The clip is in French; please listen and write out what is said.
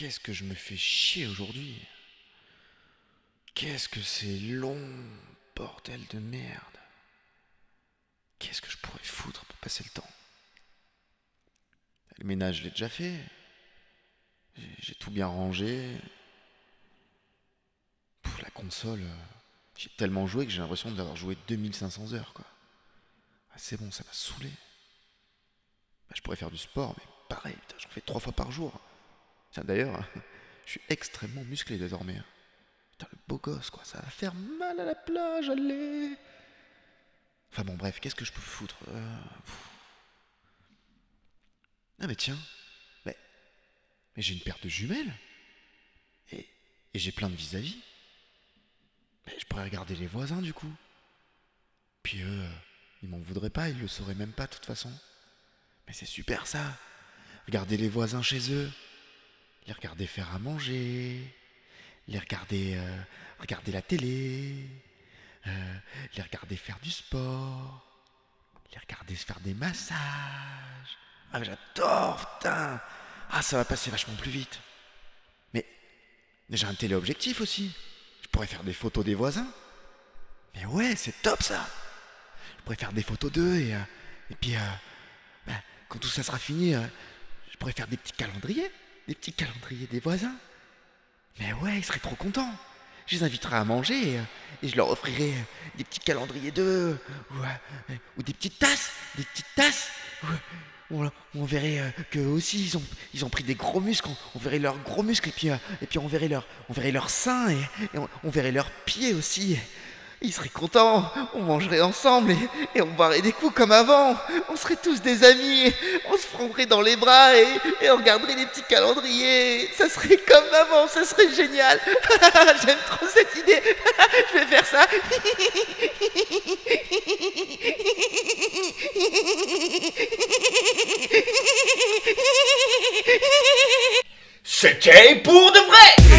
qu'est-ce que je me fais chier aujourd'hui? Qu'est-ce que c'est long, bordel de merde? Qu'est-ce que je pourrais foutre pour passer le temps? Le ménage, je l'ai déjà fait. J'ai- tout bien rangé. Pff, la console, euh, j'ai tellement joué que j'ai l'impression d'avoir joué 2500 heures, quoi. Ah, c'est bon, ça m'a saoulé. Bah, je pourrais faire du sport, mais pareil, j'en fais trois fois par jour. Tiens, d'ailleurs, je suis extrêmement musclé désormais. hein. Putain, le beau gosse, quoi, ça va faire mal à la plage, allez Enfin bon, bref, qu'est-ce que je peux foutre Euh. Ah mais tiens, mais, j'ai une paire de jumelles. Et, et j'ai plein de vis-à-vis. Mais je pourrais regarder les voisins du coup. Puis eux, ils m'en voudraient pas, ils le sauraient même pas de toute façon. Mais c'est super ça. Regarder les voisins chez eux. Les regarder faire à manger. Les regarder euh, regarder la télé. euh, les regarder faire du sport. Les regarder se faire des massages. Ah j'adore, putain. Ah ça va passer vachement plus vite. Mais j'ai un téléobjectif aussi. Je pourrais faire des photos des voisins. Mais ouais, c'est top ça. Je pourrais faire des photos d'eux et, euh, et puis euh, bah, quand tout ça sera fini, je pourrais faire des petits calendriers, des petits calendriers des voisins. Mais ouais, ils seraient trop contents. Je les inviterai à manger et, euh, et je leur offrirai euh, des petits calendriers d'eux ou, euh, ou des petites tasses, des petites tasses. on, verrait qu'eux aussi ils ont, pris des gros muscles, on, verrait leurs gros muscles et puis, et puis on verrait leurs on verrait leurs seins et, on verrait leurs pieds aussi. Ils seraient contents, on mangerait ensemble et, on boirait des coups comme avant. On serait tous des amis, on se prendrait dans les bras et, et on regarderait les petits calendriers. Ça serait comme avant, ça serait génial. J'aime trop cette idée. Je vais faire ça. C'était pour de vrai